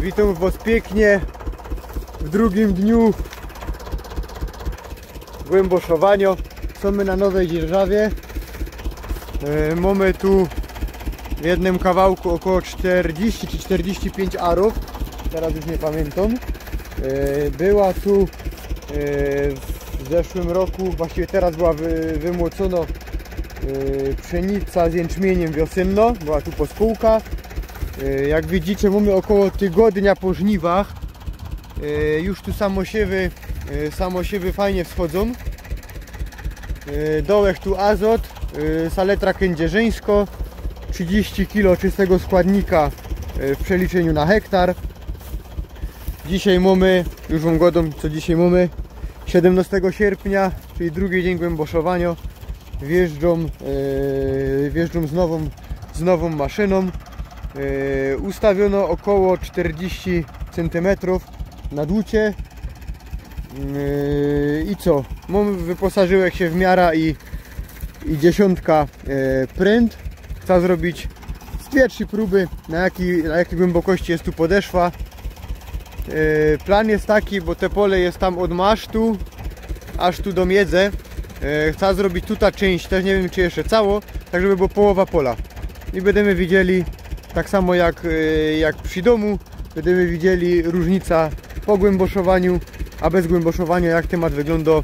Witam Was pięknie w drugim dniu głęboszowania. Są my na Nowej Dzierżawie. E, mamy tu w jednym kawałku około 40 czy 45 arów. Teraz już nie pamiętam. E, była tu e, w zeszłym roku, właściwie teraz była wy, wymłocona pszenica z jęczmieniem wiosenno. Była tu pospółka. E, Jak widzicie mamy około tygodnia po żniwach. E, Już tu samosiewy, e, samosiewy fajnie wschodzą. Dołek tu azot, saletra kędzierzyńsko, 30 kg czystego składnika w przeliczeniu na hektar. Dzisiaj mamy, już wam godą co dzisiaj mamy, 17 sierpnia, czyli drugi dzień głęboszowania. Wjeżdżą, wjeżdżą z, nową, z nową maszyną. E, ustawiono około 40 cm na dłucie. Yy, I co? Wyposażyłek się w miara i, i dziesiątka e, pręt. Chcę zrobić z trzy próby na, jaki, na jakiej głębokości jest tu podeszwa. E, Plan jest taki, bo te pole jest tam od masztu aż tu do miedze. E, Chcę zrobić tutaj część, też nie wiem czy jeszcze cało, tak żeby było połowa pola. I będziemy widzieli tak samo jak, e, jak przy domu, będziemy widzieli różnica po głęboszowaniu, a bez głęboszowania jak temat wygląda e,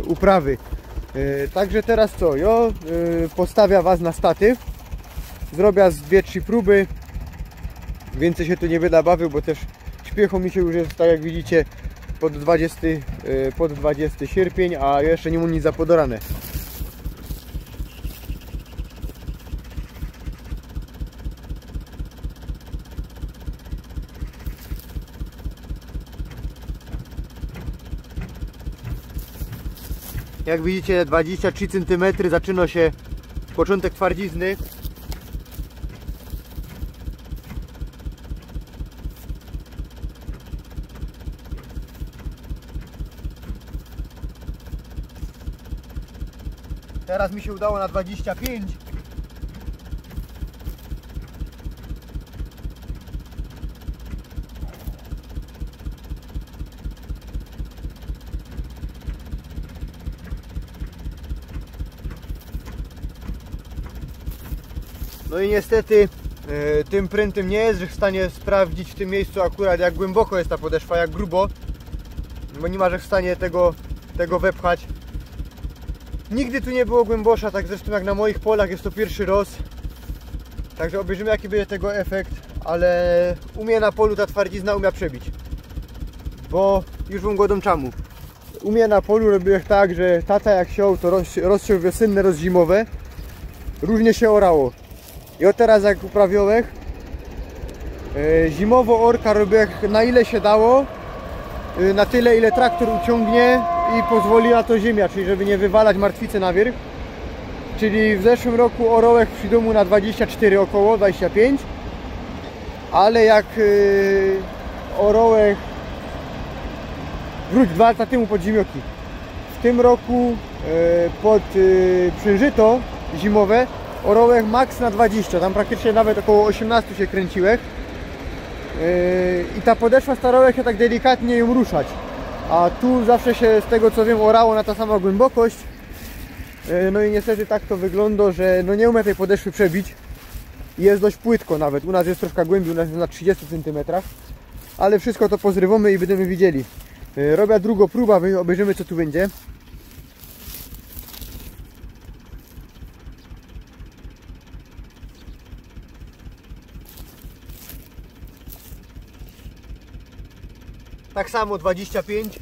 uprawy. E, także teraz co, ja e, postawia Was na statyw, zrobię z 2-3 próby, więcej się tu nie będę bawił, bo też śpiechu mi się już jest, tak jak widzicie, pod 20, e, pod 20 sierpień, a jeszcze nie mam nic zapodorane. Jak widzicie 23 cm zaczyna się początek twardzizny. Teraz mi się udało na 25. No i niestety e, tym prętym nie jest w stanie sprawdzić w tym miejscu akurat jak głęboko jest ta podeszwa, jak grubo. Bo nie masz w stanie tego, tego wepchać. Nigdy tu nie było głębosza, tak zresztą jak na moich polach jest to pierwszy roz. Także obejrzymy jaki będzie tego efekt, ale umie na polu ta twardzizna umie przebić. Bo już wam godą czamu. Umie na polu robiłem tak, że tata jak siął to roz, rozsiał wiosenne, rozzimowe. Różnie się orało. I od teraz jak uprawiałem e, zimowo orka robię na ile się dało e, na tyle ile traktor uciągnie i pozwoli na to ziemia, czyli żeby nie wywalać martwicy na wierzch czyli w zeszłym roku orołek przy domu na 24 około, 25 ale jak yy, orołek wróć dwa lata temu pod ziemioki w tym roku pod przężyto zimowe orołek max na 20, tam praktycznie nawet około 18 się kręciłek yy, i ta podeszwa starała się tak delikatnie ją ruszać. A tu zawsze się z tego co wiem orało na ta sama głębokość. Yy, no i niestety tak to wygląda, że no nie umie tej podeszwy przebić. Jest dość płytko nawet, u nas jest troszkę głębiej, u nas jest na 30 cm ale wszystko to pozrywamy i będziemy widzieli. Yy, robię drugą próbę, obejrzymy co tu będzie Tak samo 25.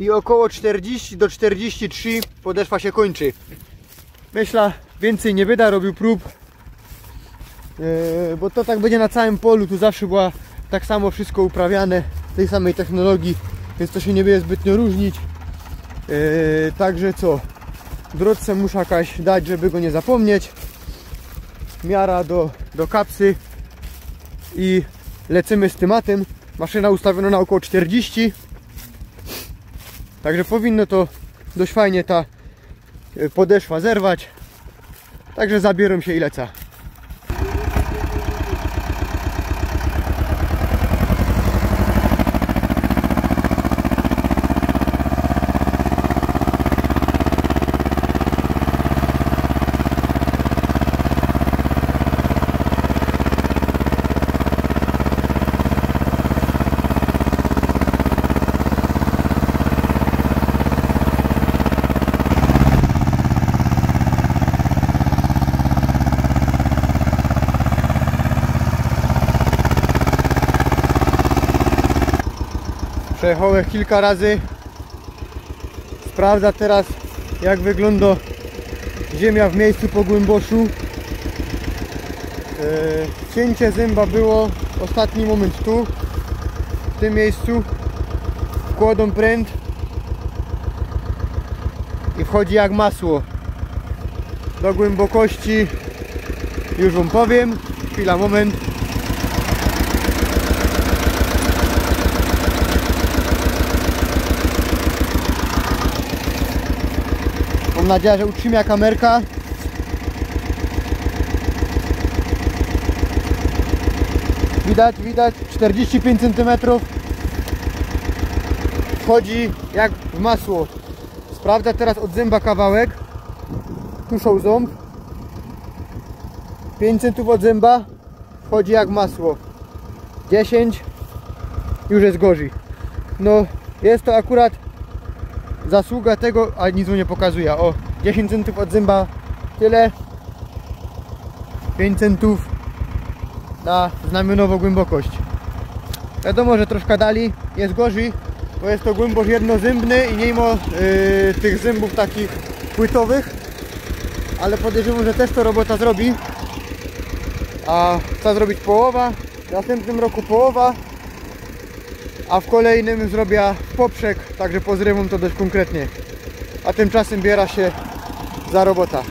I około 40 do 43 podeszwa się kończy. Myślę, więcej nie wyda, robił prób. Yy, bo to tak będzie na całym polu, tu zawsze była tak samo wszystko uprawiane tej samej technologii, więc to się nie będzie zbytnio różnić. Yy, także co? Drodze muszę jakaś dać, żeby go nie zapomnieć. miara do, do kapsy i lecimy z tematem. Maszyna ustawiona na około 40. Także powinno to dość fajnie ta y, podeszwa zerwać. Także zabieram się i lecę. Przejechałem kilka razy. Sprawdza teraz jak wygląda ziemia w miejscu po głęboszu. Eee, cięcie zęba było ostatni moment tu, w tym miejscu. Wkładą pręt i wchodzi jak masło. Do głębokości już Wam powiem. Chwila, moment. Mam nadzieję, że utrzymia kamerka. Widać, widać 45 cm. Wchodzi jak w masło. Sprawdza teraz od zęba kawałek. Tuszą ząb. 5 cm od zęba. Wchodzi jak masło. 10 już jest gorzej. No jest to akurat zasługa tego, a nic mu nie pokazuje. O, 10 centów od zęba tyle. 5 centów na znamionową głębokość. Wiadomo, że troszkę dali, jest gorzej, bo jest to głębość jednozębny i nie ma yy, tych zębów takich płytowych, ale podejrzewam, że też to robota zrobi. A trzeba zrobić połowa, w następnym roku połowa, a w kolejnym zrobię poprzek, także pozrywam to dość konkretnie. A tymczasem biera się za robota.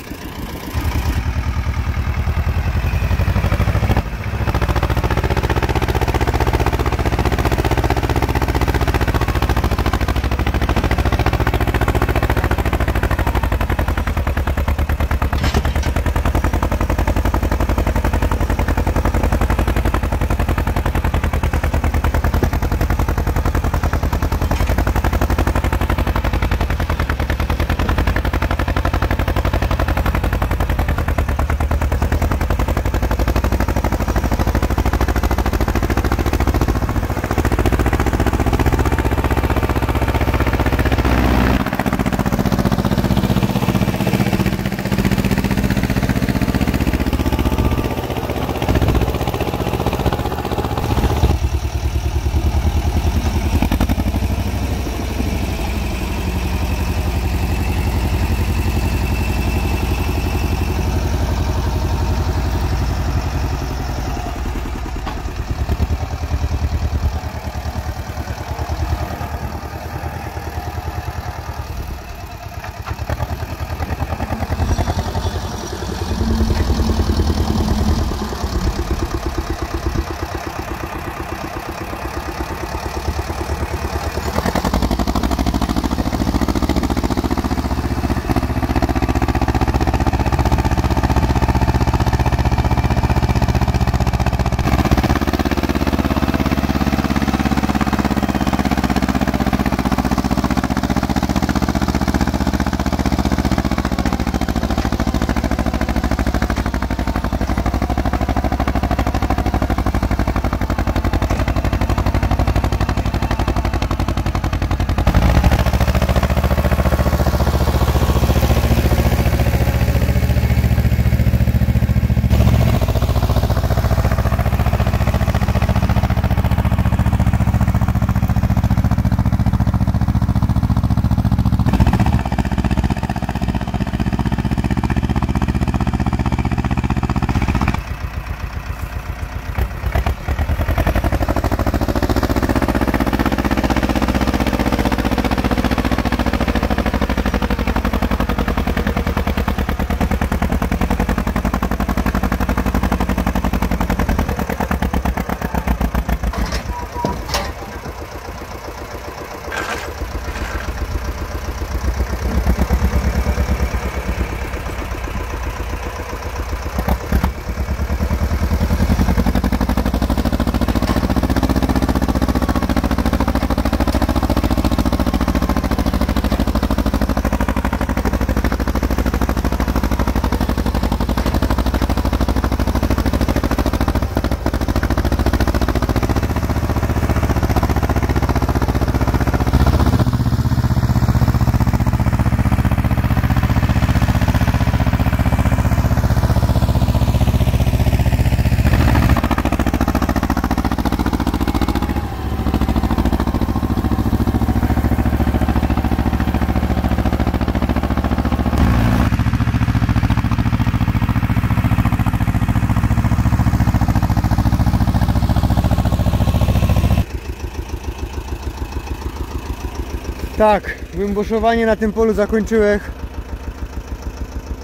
Tak, głęboszowanie na tym polu zakończyłem.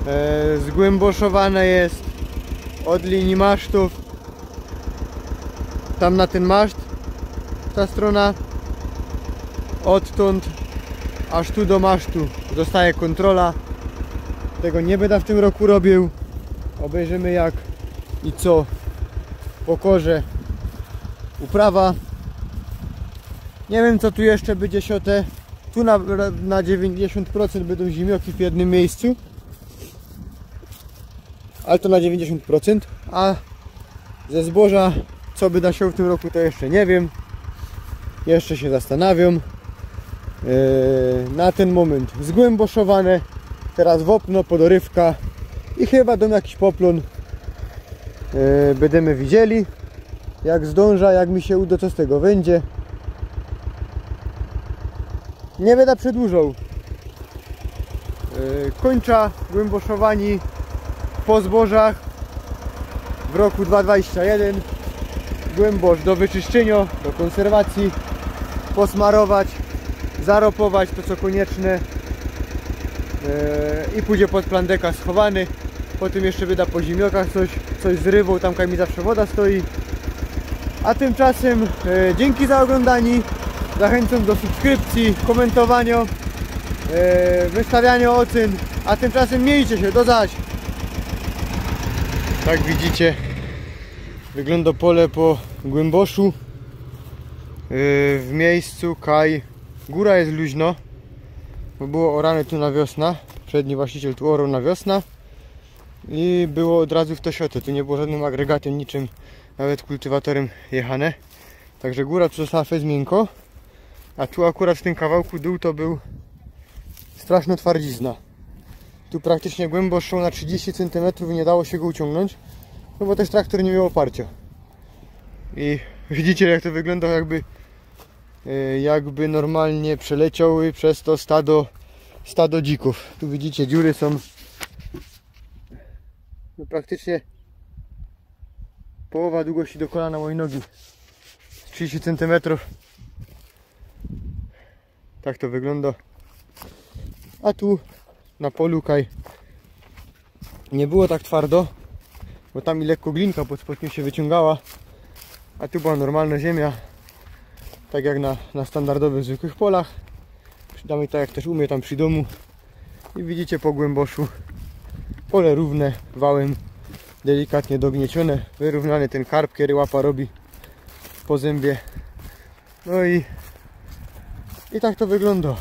E, zgłęboszowane jest od linii masztów. Tam na ten maszt, ta strona. Odtąd aż tu do masztu zostaje kontrola. Tego nie będę w tym roku robił. Obejrzymy jak i co po korze uprawa. Nie wiem co tu jeszcze będzie siotę. Tu na, na 90% będą zimioki w jednym miejscu. Ale to na 90%. A ze zboża co by nasiął w tym roku to jeszcze nie wiem. Jeszcze się zastanawiam. Yy, na ten moment zgłęboszowane. Teraz wopno, podorywka i chyba dom jakiś poplon. Yy, będziemy widzieli jak zdąża, jak mi się uda, co z tego będzie. Nie będę przedłużał. Yy, kończa głęboszowani po zbożach w roku 2021. Głębosz do wyczyszczenia, do konserwacji, posmarować, zaropować to co konieczne yy, i pójdzie pod plandeka schowany. Potem jeszcze wyda po zimiokach coś, coś z rybą, tam mi zawsze woda stoi. A tymczasem e, dzięki za oglądanie. Zachęcam do subskrypcji, komentowania, e, wystawiania ocen. A tymczasem miejcie się, do zaś. Tak widzicie, wygląda pole po głęboszu. E, w miejscu kaj. Góra jest luźno, bo było orane tu na wiosna. Przedni właściciel tu orał na wiosna. I było od razu w to. Tu nie było żadnym agregatem, niczym nawet kultywatorem jechane. Także góra została fez miękko, a tu akurat w tym kawałku dół to był straszna twardzizna. Tu praktycznie głęboko na 30 cm nie dało się go uciągnąć, no bo też traktor nie miał oparcia. I widzicie jak to wygląda jakby e, jakby normalnie przeleciały przez to stado stado dzików. Tu widzicie dziury są no praktycznie połowa długości do kolana mojej nogi 30 cm tak to wygląda. A tu na polu kaj nie było tak twardo bo tam i lekko glinka pod spodnią się wyciągała a tu była normalna ziemia tak jak na, na standardowych zwykłych polach. Przydamy tak jak też umie tam przy domu. I widzicie po głęboszu pole równe wałem delikatnie dogniecione, wyrównany ten karp, kiedy łapa robi po zębie. No i, i tak to wygląda.